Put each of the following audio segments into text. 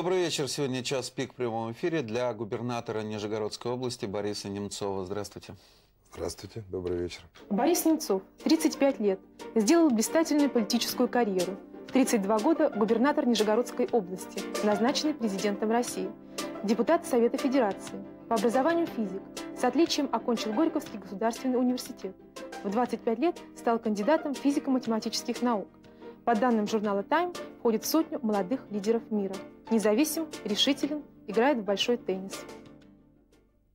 Добрый вечер. Сегодня час пик в прямом эфире для губернатора Нижегородской области Бориса Немцова. Здравствуйте. Здравствуйте, добрый вечер. Борис Немцов, 35 лет, сделал блистательную политическую карьеру. В 32 года губернатор Нижегородской области, назначенный президентом России. Депутат Совета Федерации, по образованию физик, с отличием окончил Горьковский государственный университет. В 25 лет стал кандидатом физико-математических наук. По данным журнала Time, входит в сотню молодых лидеров мира. Независим, решителен, играет в большой теннис.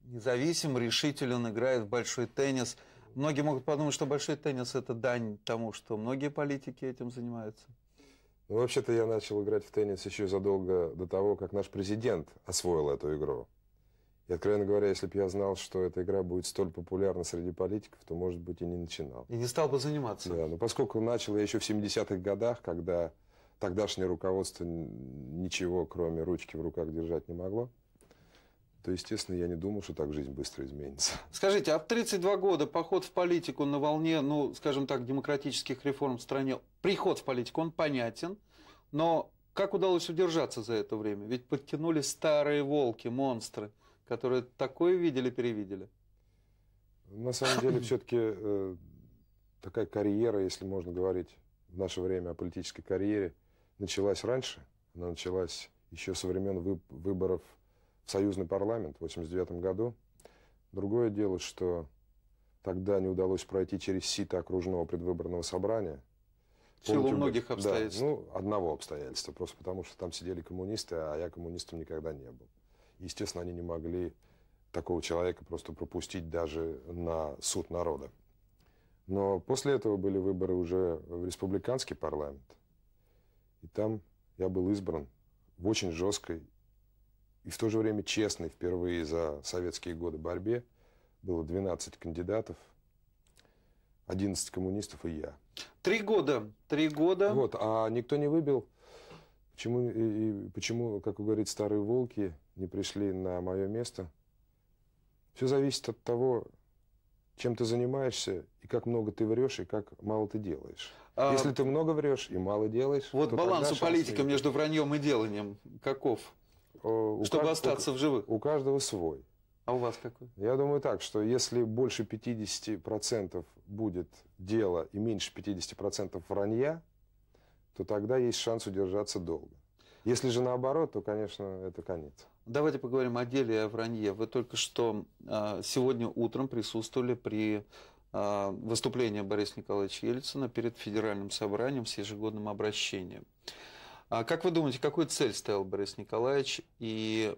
Независим, решителен, играет в большой теннис. Многие могут подумать, что большой теннис – это дань тому, что многие политики этим занимаются. Ну, вообще-то я начал играть в теннис еще задолго до того, как наш президент освоил эту игру. И, откровенно говоря, если бы я знал, что эта игра будет столь популярна среди политиков, то, может быть, и не начинал. И не стал бы заниматься. Да, но поскольку начал я еще в 70-х годах, когда тогдашнее руководство ничего, кроме ручки в руках держать не могло, то, естественно, я не думал, что так жизнь быстро изменится. Скажите, а в 32 года поход в политику на волне, ну, скажем так, демократических реформ в стране, приход в политику, он понятен, но как удалось удержаться за это время? Ведь подтянулись старые волки, монстры – которые такое видели-перевидели? На самом деле, все-таки э, такая карьера, если можно говорить в наше время о политической карьере, началась раньше. Она началась еще со времен вы, выборов в союзный парламент в 1989 году. Другое дело, что тогда не удалось пройти через сито окружного предвыборного собрания. В силу многих обстоятельств. Да, ну, одного обстоятельства, просто потому что там сидели коммунисты, а я коммунистом никогда не был. Естественно, они не могли такого человека просто пропустить даже на суд народа. Но после этого были выборы уже в республиканский парламент. И там я был избран в очень жесткой и в то же время честной впервые за советские годы борьбе. Было 12 кандидатов, 11 коммунистов и я. Три года, три года. Вот, а никто не выбил. Почему, и, и почему, как говорит старые волки, не пришли на мое место. Все зависит от того, чем ты занимаешься, и как много ты врешь, и как мало ты делаешь. А... Если ты много врешь и мало делаешь... Вот баланс у политика нет. между враньем и деланием каков? О, чтобы кажд... остаться в живых. У каждого свой. А у вас какой? Я думаю так, что если больше 50% будет дела и меньше 50% вранья, то тогда есть шанс удержаться долго. Если же наоборот, то, конечно, это конец. Давайте поговорим о деле и о вранье. Вы только что а, сегодня утром присутствовали при а, выступлении Бориса Николаевича Ельцина перед Федеральным собранием с ежегодным обращением. А как вы думаете, какую цель ставил Борис Николаевич и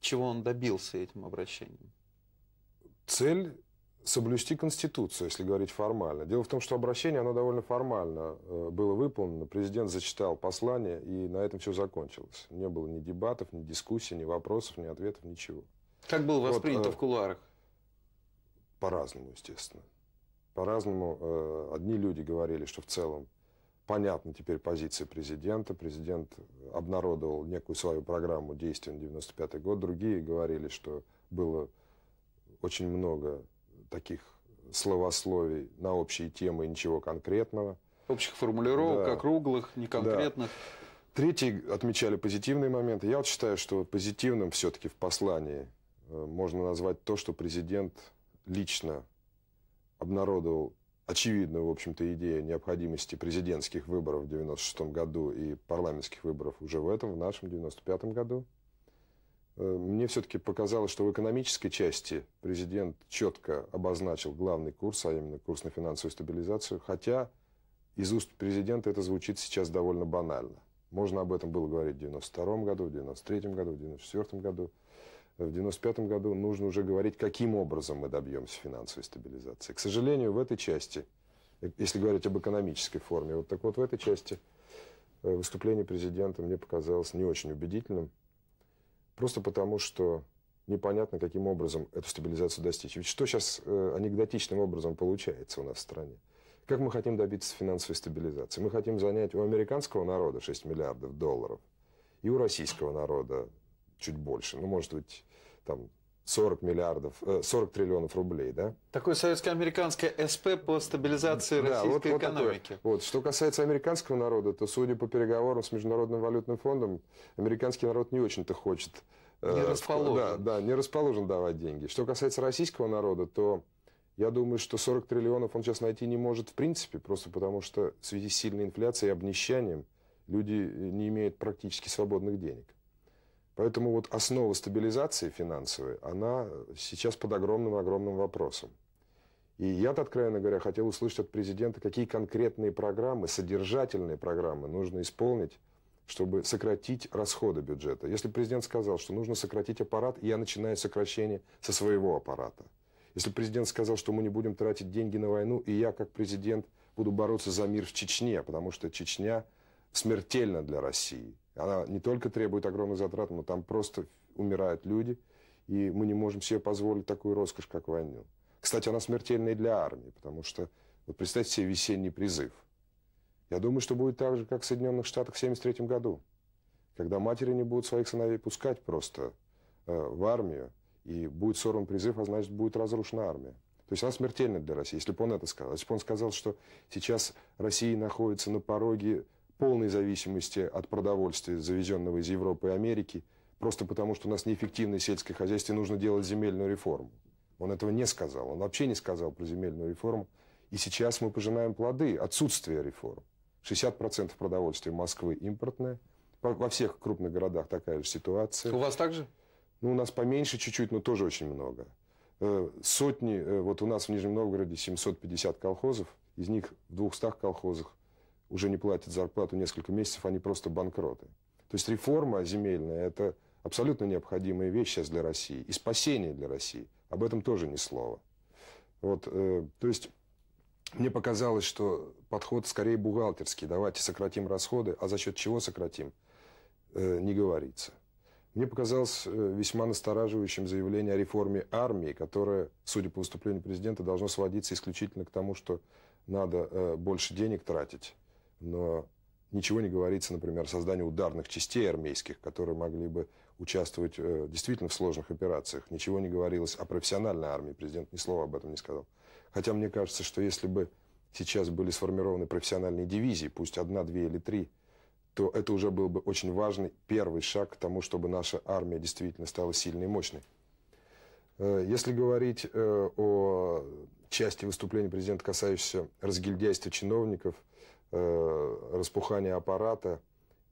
чего он добился этим обращением? Цель соблюсти Конституцию, если говорить формально. Дело в том, что обращение, оно довольно формально э, было выполнено. Президент зачитал послание, и на этом все закончилось. Не было ни дебатов, ни дискуссий, ни вопросов, ни ответов, ничего. Как было воспринято вот, в кулуарах? По-разному, естественно. По-разному. Э, одни люди говорили, что в целом понятна теперь позиция президента. Президент обнародовал некую свою программу действий на 95 год. Другие говорили, что было очень много таких словословий на общие темы, ничего конкретного. Общих формулировок, да. округлых, неконкретных. Да. Третьи отмечали позитивные моменты. Я вот считаю, что позитивным все-таки в послании э, можно назвать то, что президент лично обнародовал очевидную, в общем-то, идею необходимости президентских выборов в 96 году и парламентских выборов уже в этом, в нашем 95 году. Э, мне все-таки показалось, что в экономической части президент четко обозначил главный курс, а именно курс на финансовую стабилизацию, хотя из уст президента это звучит сейчас довольно банально. Можно об этом было говорить в 92 году, в 93 году, в 94 году. В 95 году нужно уже говорить, каким образом мы добьемся финансовой стабилизации. К сожалению, в этой части, э, если говорить об экономической форме, вот так вот в этой части э, выступление президента мне показалось не очень убедительным. Просто потому, что непонятно, каким образом эту стабилизацию достичь. Ведь что сейчас э, анекдотичным образом получается у нас в стране? Как мы хотим добиться финансовой стабилизации? Мы хотим занять у американского народа 6 миллиардов долларов и у российского народа чуть больше. Ну, может быть, там 40 миллиардов, 40 триллионов рублей, да? Такое советско-американское СП по стабилизации да, российской вот, экономики. Вот, вот. Что касается американского народа, то, судя по переговорам с Международным валютным фондом, американский народ не очень-то хочет... Не э, расположен. Да, да, не расположен давать деньги. Что касается российского народа, то я думаю, что 40 триллионов он сейчас найти не может в принципе, просто потому что в связи с сильной инфляцией и обнищанием люди не имеют практически свободных денег. Поэтому вот основа стабилизации финансовой, она сейчас под огромным-огромным вопросом. И я-то, откровенно говоря, хотел услышать от президента, какие конкретные программы, содержательные программы нужно исполнить, чтобы сократить расходы бюджета. Если президент сказал, что нужно сократить аппарат, я начинаю сокращение со своего аппарата. Если президент сказал, что мы не будем тратить деньги на войну, и я, как президент, буду бороться за мир в Чечне, потому что Чечня смертельна для России – она не только требует огромных затрат, но там просто умирают люди, и мы не можем себе позволить такую роскошь, как войну. Кстати, она смертельна и для армии, потому что, вот представьте себе весенний призыв. Я думаю, что будет так же, как в Соединенных Штатах в 1973 году, когда матери не будут своих сыновей пускать просто э, в армию, и будет сорван призыв, а значит, будет разрушена армия. То есть она смертельна для России, если бы он это сказал. Если бы он сказал, что сейчас Россия находится на пороге полной зависимости от продовольствия, завезенного из Европы и Америки, просто потому что у нас неэффективное сельское хозяйство и нужно делать земельную реформу. Он этого не сказал. Он вообще не сказал про земельную реформу. И сейчас мы пожинаем плоды отсутствия реформ. 60% продовольствия Москвы импортное. Во всех крупных городах такая же ситуация. У вас также? Ну, у нас поменьше чуть-чуть, но тоже очень много. Э, сотни, э, вот у нас в Нижнем Новгороде 750 колхозов, из них в 200 колхозах уже не платят зарплату несколько месяцев, они просто банкроты. То есть реформа земельная – это абсолютно необходимая вещь сейчас для России. И спасение для России. Об этом тоже ни слова. Вот, э, то есть мне показалось, что подход скорее бухгалтерский. Давайте сократим расходы, а за счет чего сократим, э, не говорится. Мне показалось э, весьма настораживающим заявление о реформе армии, которое, судя по выступлению президента, должно сводиться исключительно к тому, что надо э, больше денег тратить но ничего не говорится, например, о создании ударных частей армейских, которые могли бы участвовать э, действительно в сложных операциях. Ничего не говорилось о профессиональной армии, президент ни слова об этом не сказал. Хотя мне кажется, что если бы сейчас были сформированы профессиональные дивизии, пусть одна, две или три, то это уже был бы очень важный первый шаг к тому, чтобы наша армия действительно стала сильной и мощной. Э, если говорить э, о части выступления президента, касающейся разгильдяйства чиновников – распухания аппарата,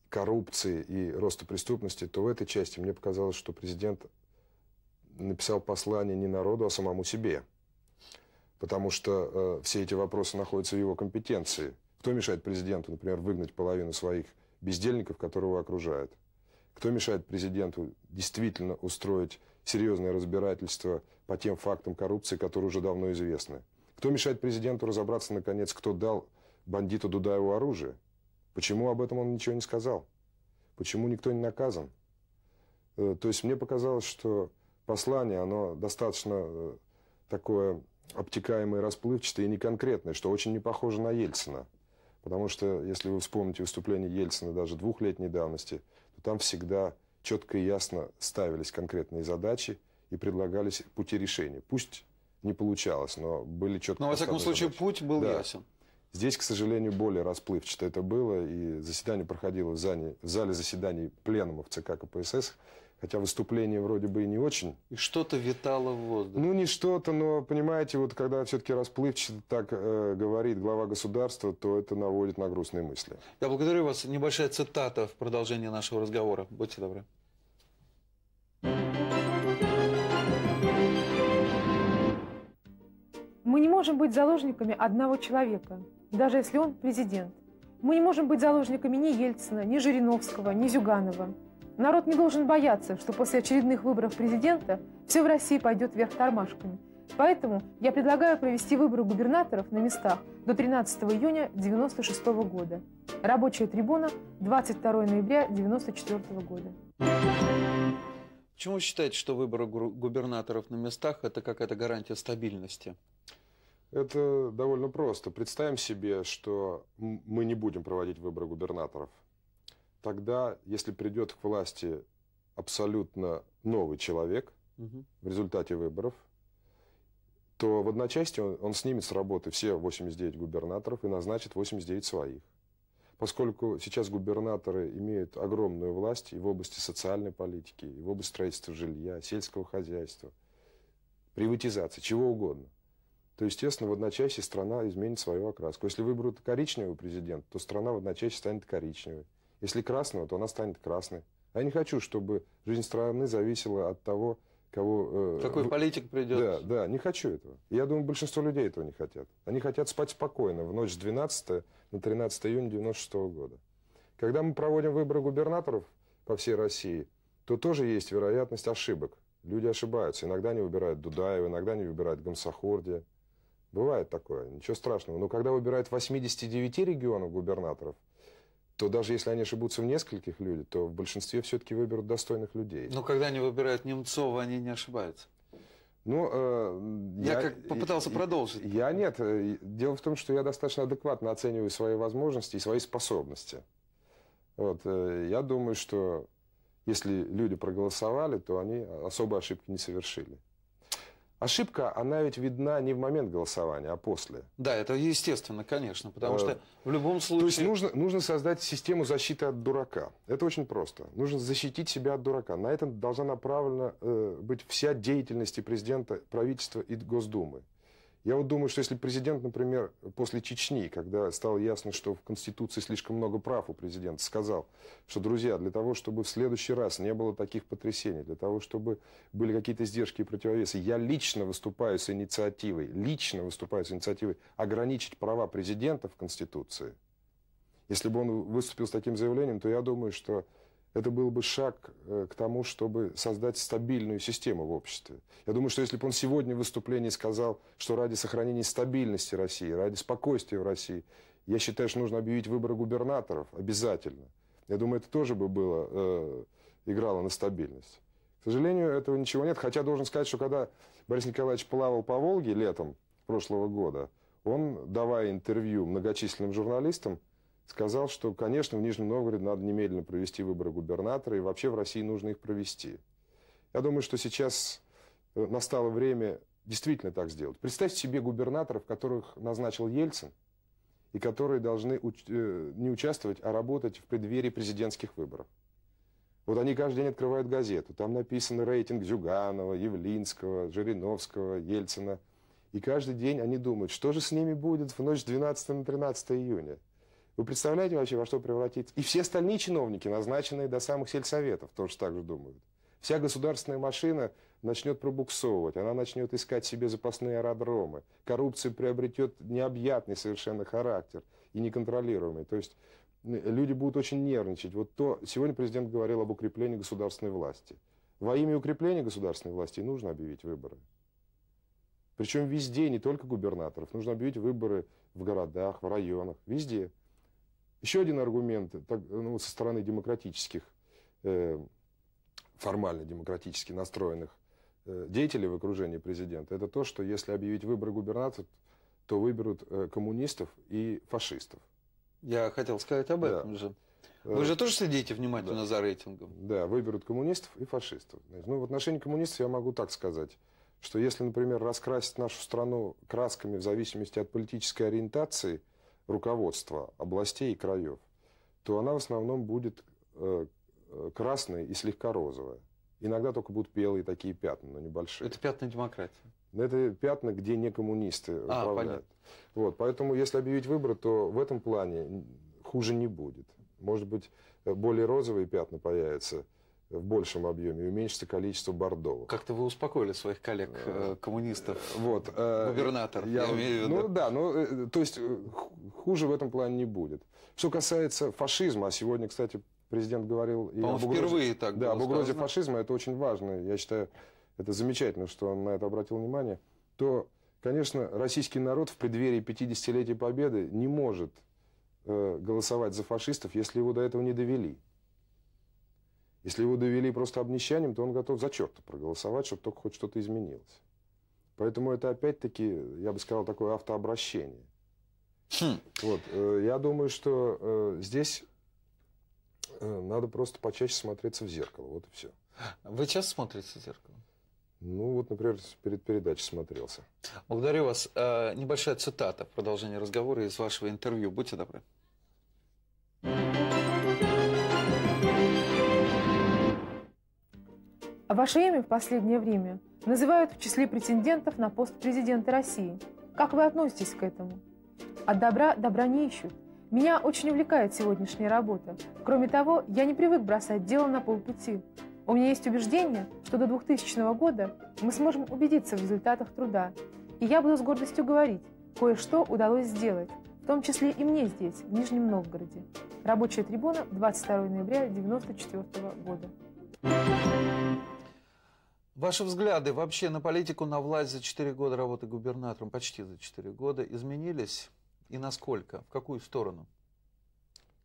коррупции и роста преступности, то в этой части мне показалось, что президент написал послание не народу, а самому себе. Потому что э, все эти вопросы находятся в его компетенции. Кто мешает президенту, например, выгнать половину своих бездельников, которые его окружают? Кто мешает президенту действительно устроить серьезное разбирательство по тем фактам коррупции, которые уже давно известны? Кто мешает президенту разобраться, наконец, кто дал бандиту Дудаеву оружие. Почему об этом он ничего не сказал? Почему никто не наказан? Э, то есть мне показалось, что послание, оно достаточно э, такое обтекаемое, расплывчатое и неконкретное, что очень не похоже на Ельцина. Потому что, если вы вспомните выступление Ельцина даже двухлетней давности, то там всегда четко и ясно ставились конкретные задачи и предлагались пути решения. Пусть не получалось, но были четко Но, во всяком случае, задачи. путь был да. ясен. Здесь, к сожалению, более расплывчато это было, и заседание проходило в зале, в зале заседаний пленумов ЦК КПСС, хотя выступление вроде бы и не очень. И что-то витало в воздухе. Ну, не что-то, но, понимаете, вот когда все-таки расплывчато так э, говорит глава государства, то это наводит на грустные мысли. Я благодарю вас. Небольшая цитата в продолжение нашего разговора. Будьте добры. Мы не можем быть заложниками одного человека – даже если он президент. Мы не можем быть заложниками ни Ельцина, ни Жириновского, ни Зюганова. Народ не должен бояться, что после очередных выборов президента все в России пойдет вверх тормашками. Поэтому я предлагаю провести выборы губернаторов на местах до 13 июня 1996 года. Рабочая трибуна 22 ноября 1994 года. Почему вы считаете, что выборы губернаторов на местах – это какая-то гарантия стабильности? Это довольно просто. Представим себе, что мы не будем проводить выборы губернаторов. Тогда, если придет к власти абсолютно новый человек, угу. в результате выборов, то в одночасье он, он снимет с работы все 89 губернаторов и назначит 89 своих. Поскольку сейчас губернаторы имеют огромную власть и в области социальной политики, и в области строительства жилья, сельского хозяйства, приватизации, чего угодно, то, естественно, в одночасье страна изменит свою окраску. Если выберут коричневый президент, то страна в одночасье станет коричневой. Если красного, то она станет красной. А я не хочу, чтобы жизнь страны зависела от того, кого... Э, Какой политик придет. Да, да, не хочу этого. Я думаю, большинство людей этого не хотят. Они хотят спать спокойно в ночь с 12 на 13 июня 96 года. Когда мы проводим выборы губернаторов по всей России, то тоже есть вероятность ошибок. Люди ошибаются. Иногда они выбирают Дудаева, иногда они выбирают Гамсахурдия. Бывает такое, ничего страшного. Но когда выбирают 89 регионов губернаторов, то даже если они ошибутся в нескольких людях, то в большинстве все-таки выберут достойных людей. Но когда они выбирают Немцова, они не ошибаются. Ну, э, я, я как попытался я, продолжить. Я нет. Э, дело в том, что я достаточно адекватно оцениваю свои возможности и свои способности. Вот, э, я думаю, что если люди проголосовали, то они особой ошибки не совершили. Ошибка, она ведь видна не в момент голосования, а после. Да, это естественно, конечно, потому что в любом случае... То есть нужно, нужно создать систему защиты от дурака. Это очень просто. Нужно защитить себя от дурака. На этом должна направлена э, быть вся деятельность и президента, правительства и Госдумы. Я вот думаю, что если президент, например, после Чечни, когда стало ясно, что в Конституции слишком много прав у президента, сказал, что, друзья, для того, чтобы в следующий раз не было таких потрясений, для того, чтобы были какие-то сдержки и противовесы, я лично выступаю с инициативой, лично выступаю с инициативой ограничить права президента в Конституции. Если бы он выступил с таким заявлением, то я думаю, что это был бы шаг э, к тому, чтобы создать стабильную систему в обществе. Я думаю, что если бы он сегодня в выступлении сказал, что ради сохранения стабильности России, ради спокойствия в России, я считаю, что нужно объявить выборы губернаторов обязательно. Я думаю, это тоже бы было, э, играло на стабильность. К сожалению, этого ничего нет. Хотя должен сказать, что когда Борис Николаевич плавал по Волге летом прошлого года, он, давая интервью многочисленным журналистам, сказал, что, конечно, в Нижнем Новгороде надо немедленно провести выборы губернатора, и вообще в России нужно их провести. Я думаю, что сейчас э, настало время действительно так сделать. Представьте себе губернаторов, которых назначил Ельцин, и которые должны уч э, не участвовать, а работать в преддверии президентских выборов. Вот они каждый день открывают газету, там написан рейтинг Зюганова, Явлинского, Жириновского, Ельцина. И каждый день они думают, что же с ними будет в ночь с 12 на 13 июня. Вы представляете вообще, во что превратится? И все остальные чиновники, назначенные до самых сельсоветов, тоже так же думают. Вся государственная машина начнет пробуксовывать, она начнет искать себе запасные аэродромы. Коррупция приобретет необъятный совершенно характер и неконтролируемый. То есть люди будут очень нервничать. Вот то, сегодня президент говорил об укреплении государственной власти. Во имя укрепления государственной власти нужно объявить выборы. Причем везде, не только губернаторов. Нужно объявить выборы в городах, в районах, везде. Еще один аргумент так, ну, со стороны демократических, э, формально демократически настроенных э, деятелей в окружении президента, это то, что если объявить выборы губернаторов, то выберут э, коммунистов и фашистов. Я хотел сказать об этом да. же. Вы же тоже следите внимательно да. за рейтингом. Да, выберут коммунистов и фашистов. Ну, в отношении коммунистов я могу так сказать, что если, например, раскрасить нашу страну красками в зависимости от политической ориентации – руководства областей и краев, то она в основном будет э, э, красная и слегка розовая. Иногда только будут белые такие пятна, но небольшие. Это пятна демократии. Это пятна, где не коммунисты а, управляют. Понятно. Вот, поэтому, если объявить выборы, то в этом плане хуже не будет. Может быть, более розовые пятна появятся в большем объеме и уменьшится количество бордовых. Как-то вы успокоили своих коллег э, коммунистов, вот, губернатор, я, я имею в виду. Ну да, ну, то есть хуже в этом плане не будет. Что касается фашизма, а сегодня, кстати, президент говорил и об угрозе, впервые так да, об угрозе фашизма, это очень важно. Я считаю, это замечательно, что он на это обратил внимание. То, конечно, российский народ в преддверии 50-летия Победы не может э, голосовать за фашистов, если его до этого не довели. Если его довели просто обнищанием, то он готов за черта проголосовать, чтобы только хоть что-то изменилось. Поэтому это опять-таки, я бы сказал, такое автообращение. Хм. Вот, э, я думаю, что э, здесь э, надо просто почаще смотреться в зеркало. Вот и все. Вы часто смотрите в зеркало? Ну, вот, например, перед передачей смотрелся. Благодарю вас. Небольшая цитата в продолжение разговора из вашего интервью. Будьте добры. Ваше имя в последнее время называют в числе претендентов на пост президента России. Как вы относитесь к этому? От добра добра не ищут. Меня очень увлекает сегодняшняя работа. Кроме того, я не привык бросать дело на полпути. У меня есть убеждение, что до 2000 года мы сможем убедиться в результатах труда. И я буду с гордостью говорить, кое-что удалось сделать, в том числе и мне здесь, в Нижнем Новгороде. Рабочая трибуна, 22 ноября 1994 года. Ваши взгляды вообще на политику, на власть за 4 года работы губернатором, почти за 4 года, изменились? И насколько? В какую сторону?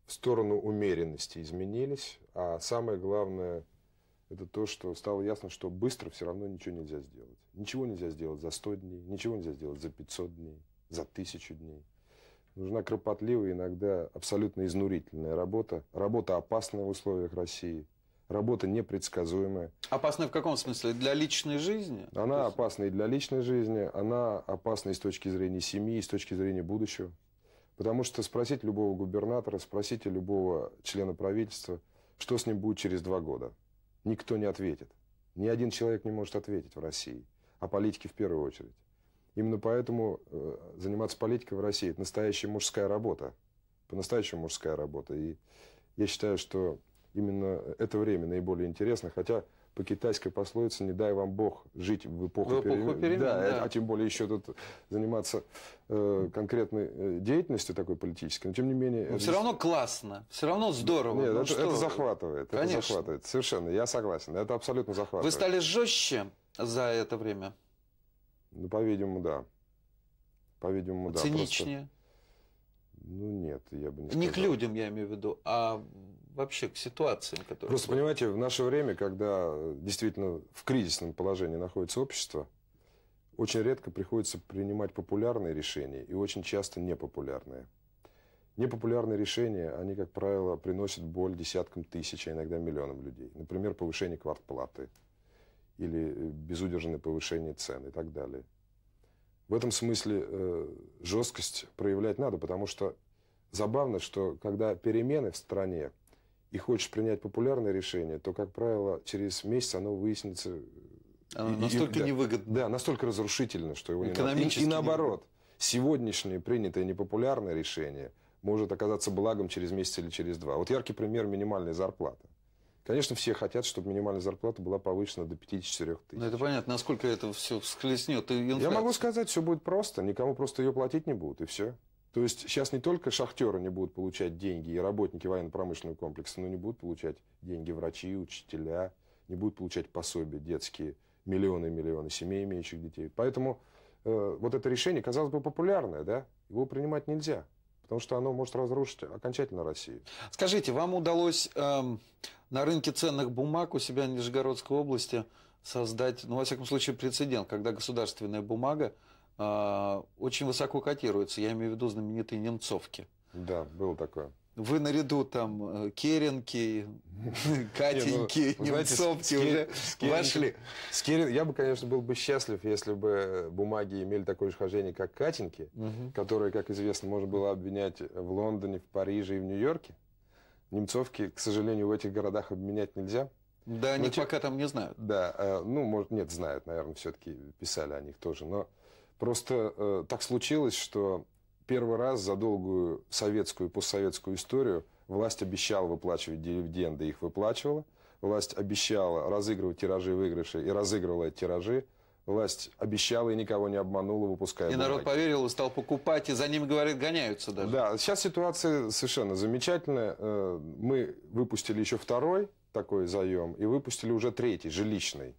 В сторону умеренности изменились, а самое главное – это то, что стало ясно, что быстро все равно ничего нельзя сделать. Ничего нельзя сделать за 100 дней, ничего нельзя сделать за 500 дней, за 1000 дней. Нужна кропотливая, иногда абсолютно изнурительная работа. Работа опасная в условиях России. Работа непредсказуемая. Опасная в каком смысле? Для личной жизни? Она есть... опасна и для личной жизни, она опасна и с точки зрения семьи, и с точки зрения будущего. Потому что спросите любого губернатора, спросите любого члена правительства, что с ним будет через два года никто не ответит. Ни один человек не может ответить в России, а политики в первую очередь. Именно поэтому э, заниматься политикой в России – это настоящая мужская работа. По-настоящему мужская работа. И я считаю, что именно это время наиболее интересно. Хотя по китайской пословице «не дай вам Бог жить в эпоху, в эпоху перемен». перемен да, да. А тем более еще тут заниматься э, конкретной э, деятельностью такой политической. Но тем не менее... Но это... все равно классно, все равно здорово. Нет, ну, это, что? это захватывает. Конечно. Это захватывает. Совершенно, я согласен. Это абсолютно захватывает. Вы стали жестче за это время? Ну, по-видимому, да. По-видимому, да. Циничнее? Просто... Ну, нет, я бы не сказал. Не к людям, я имею в виду, а вообще к ситуациям, которые... Просто, понимаете, в наше время, когда действительно в кризисном положении находится общество, очень редко приходится принимать популярные решения и очень часто непопулярные. Непопулярные решения, они, как правило, приносят боль десяткам тысяч, а иногда миллионам людей. Например, повышение квартплаты или безудержное повышение цен и так далее. В этом смысле э, жесткость проявлять надо, потому что забавно, что когда перемены в стране, и хочешь принять популярное решение, то, как правило, через месяц оно выяснится... Оно и, настолько и, невыгодно. Да, настолько разрушительно, что его не надо. И, и наоборот, сегодняшнее принятое непопулярное решение может оказаться благом через месяц или через два. Вот яркий пример – минимальная зарплата. Конечно, все хотят, чтобы минимальная зарплата была повышена до 54 тысяч. Ну, это понятно, насколько это все всхлестнет. Я могу сказать, все будет просто. Никому просто ее платить не будут, и все. То есть сейчас не только шахтеры не будут получать деньги, и работники военно-промышленного комплекса, но не будут получать деньги врачи, учителя, не будут получать пособия детские, миллионы и миллионы семей, имеющих детей. Поэтому э, вот это решение, казалось бы, популярное, да, его принимать нельзя. Потому что оно может разрушить окончательно Россию. Скажите, вам удалось эм, на рынке ценных бумаг у себя в Нижегородской области создать, ну, во всяком случае, прецедент, когда государственная бумага очень высоко котируется. Я имею в виду знаменитые немцовки. Да, было такое. Вы наряду там э, Керенки, Катеньки, ну, Немцовки уже вошли. Я бы, конечно, был бы счастлив, если бы бумаги имели такое же хождение, как Катеньки, которые, как известно, можно было обвинять в Лондоне, в Париже и в Нью-Йорке. Немцовки, к сожалению, в этих городах обменять нельзя. Да, они пока там не знают. Да, э, ну, может, нет, знают, наверное, все-таки писали о них тоже. Но просто э, так случилось, что первый раз за долгую советскую и постсоветскую историю власть обещала выплачивать дивиденды, их выплачивала. Власть обещала разыгрывать тиражи и выигрыши и разыгрывала тиражи. Власть обещала и никого не обманула, выпуская И бумаги. народ поверил и стал покупать, и за ним, говорят, гоняются даже. Да, сейчас ситуация совершенно замечательная. Э, мы выпустили еще второй такой заем и выпустили уже третий, жилищный.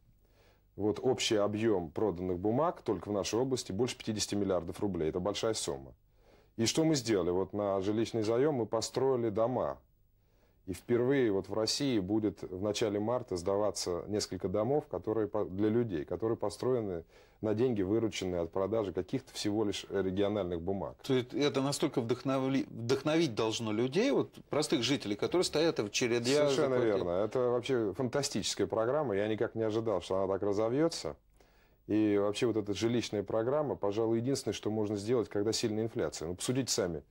Вот общий объем проданных бумаг только в нашей области больше 50 миллиардов рублей. Это большая сумма. И что мы сделали? Вот на жилищный заем мы построили дома. И впервые вот в России будет в начале марта сдаваться несколько домов которые, для людей, которые построены на деньги, вырученные от продажи каких-то всего лишь региональных бумаг. То есть это настолько вдохнови... вдохновить должно людей, вот простых жителей, которые стоят в череде. Совершенно верно. Это вообще фантастическая программа. Я никак не ожидал, что она так разовьется. И вообще вот эта жилищная программа, пожалуй, единственное, что можно сделать, когда сильная инфляция. Ну, посудите сами.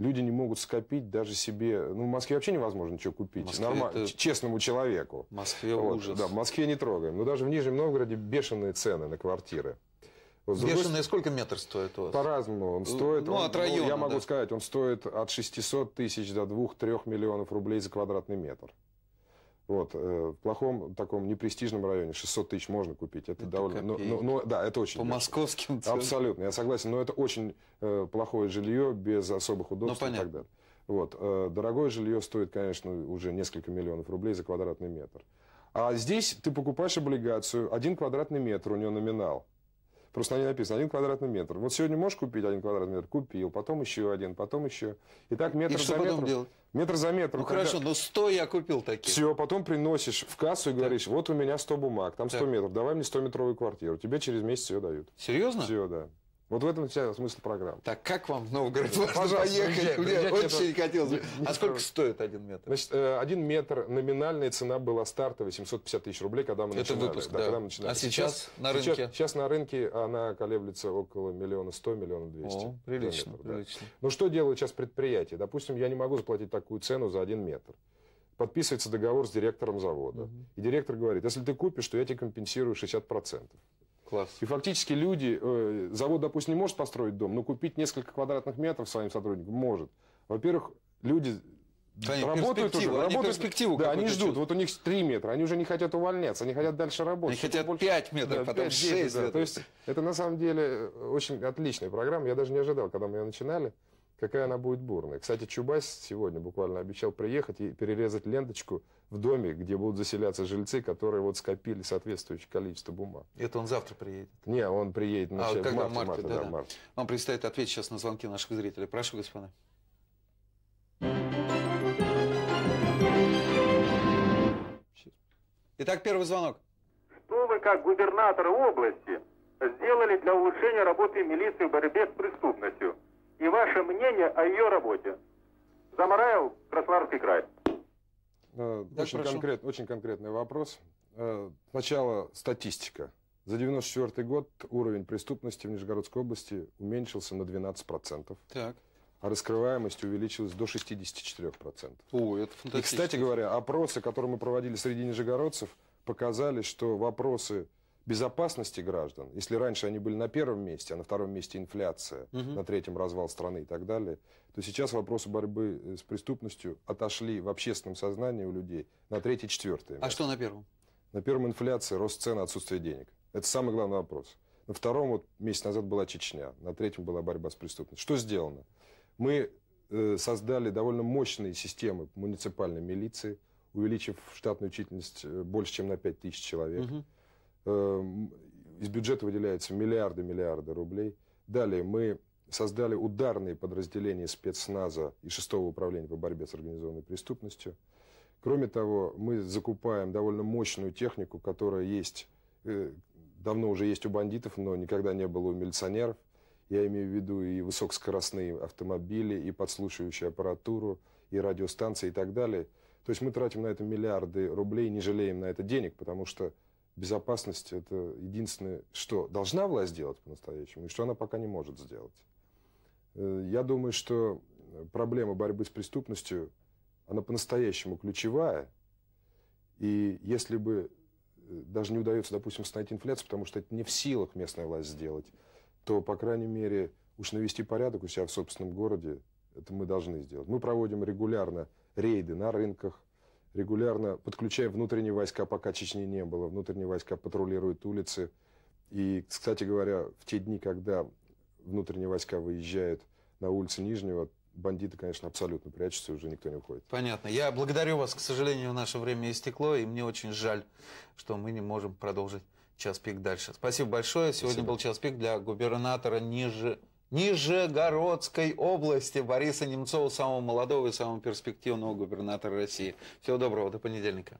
Люди не могут скопить даже себе... Ну, в Москве вообще невозможно ничего купить. Москве Норма- это- Честному человеку. В Москве Вот, ужас. Да, в Москве не трогаем. Но даже в Нижнем Новгороде бешеные цены на квартиры. Вот, другой Бешеные сколько метр стоит у вас? По-разному он стоит. Ну, Он- от района, я могу да. сказать, он стоит от 600 тысяч до 2-3 миллионов рублей за квадратный метр. Вот, э, в плохом таком непрестижном районе 600 тысяч можно купить. Это, Это довольно... но- но- но- да, это очень По дешево. московским ценам. Абсолютно, я согласен. Но это очень э, плохое жилье, без особых удобств и Ну, понятно. так далее. Вот. э, дорогое жилье стоит, конечно, уже несколько миллионов рублей за квадратный метр. А здесь ты покупаешь облигацию, один квадратный метр у нее номинал. Просто на ней написано один квадратный метр. Вот сегодня можешь купить один квадратный метр? Купил. Потом еще один, потом еще. И так метр И что за потом метром. делать? Метр за метром. Ну хорошо, но 100 я купил такие. Все, потом приносишь в кассу и говоришь, вот у меня 100 бумаг, там 100 Так. метров, давай мне 100-метровую квартиру. Тебе через месяц все дают. Серьезно? Все, да. Вот в этом вся смысл программы. Так как вам в Новгород можно Пожалуйста, приезжай, Мне очень это- хотелось А сколько стоит один метр? Значит, э, один метр номинальная цена была стартовая 750 тысяч рублей, когда мы Это начинали. выпуск, да. когда мы начинали. А сейчас на рынке? Сейчас на рынке она колеблется около миллиона сто, миллиона двести. Прилично, да. прилично. Ну что делают сейчас предприятия? Допустим, я не могу заплатить такую цену за один метр. Подписывается договор с директором завода. И директор говорит, если ты купишь, то я тебе компенсирую 60%. Класс. И фактически люди, э, завод, допустим, не может построить дом, но купить несколько квадратных метров своим сотрудникам может. Во-первых, люди Они работают уже, перспективу, они работают, перспективу да, они ждут. чувствуют. Вот у них 3 метра, они уже не хотят увольняться, они хотят дальше работать. Они хотят больше- 5 метров, Да, потом 5-10, 6 да. метров. То есть это на самом деле э, очень отличная программа. Я даже не ожидал, когда мы ее начинали, какая она будет бурная. Кстати, Чубайс сегодня буквально обещал приехать и перерезать ленточку в доме, где будут заселяться жильцы, которые вот скопили соответствующее количество бумаг. Это он завтра приедет. Не, он приедет на А, начале- в когда? марте, марте, марте, да, да, да. марте. Вам предстоит ответить сейчас на звонки наших зрителей. Прошу, господа. Итак, первый звонок. Что вы, как губернатор области, сделали для улучшения работы милиции в борьбе с преступностью? И ваше мнение о ее работе? Замараев, Краснодарский край. Э, Очень, прошу. конкрет, очень конкретный вопрос. Э, Сначала статистика. За 94 год уровень преступности в Нижегородской области уменьшился на 12%, Так. а раскрываемость увеличилась до 64%. О, это И, фантастично. кстати говоря, опросы, которые мы проводили среди нижегородцев, показали, что вопросы безопасности граждан, если раньше они были на первом месте, а на втором месте инфляция, Мгм. на третьем развал страны и так далее, то сейчас вопросы борьбы э, с преступностью отошли в общественном сознании у людей на третье, четвертое А что на первом? На первом инфляция, рост цен, отсутствие денег. Это самый главный вопрос. На втором вот месяц назад была Чечня, на третьем была борьба с преступностью. Что сделано? Мы э, создали довольно мощные системы муниципальной милиции, увеличив штатную численность э, больше, чем на 5 тысяч человек. Мгм. Эм, Из бюджета выделяются миллиарды-миллиарды рублей. Далее мы создали ударные подразделения спецназа и шестого управления по борьбе с организованной преступностью. Кроме того, мы закупаем довольно мощную технику, которая есть, э, давно уже есть у бандитов, но никогда не было у милиционеров. Я имею в виду и высокоскоростные автомобили, и подслушивающую аппаратуру, и радиостанции и так далее. То есть мы тратим на это миллиарды рублей, не жалеем на это денег, потому что безопасность – это единственное, что должна власть делать по-настоящему, и что она пока не может сделать. Э, Я думаю, что проблема борьбы с преступностью, она по-настоящему ключевая. И если бы э, даже не удается, допустим, остановить инфляцию, потому что это не в силах местная власть сделать, то, по крайней мере, уж навести порядок у себя в собственном городе, это мы должны сделать. Мы проводим регулярно рейды на рынках, регулярно подключаем внутренние войска, пока Чечни не было. Внутренние войска патрулируют улицы. И, кстати говоря, в те дни, когда внутренние войска выезжают на улицы Нижнего, бандиты, конечно, абсолютно прячутся, и уже никто не уходит. Понятно. Я благодарю вас. К сожалению, наше время истекло, и мне очень жаль, что мы не можем продолжить час пик дальше. Спасибо большое. Сегодня Спасибо. был час пик для губернатора Нижи... Нижегородской области Бориса Немцова, самого молодого и самого перспективного губернатора России. Всего доброго, до понедельника.